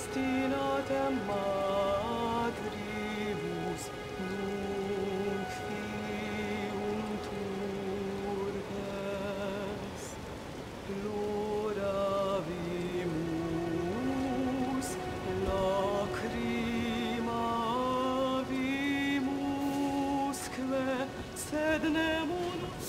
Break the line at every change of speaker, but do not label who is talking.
destinatem matribus nunc fium turpes pluravimus lacrimavimusque sed ne munus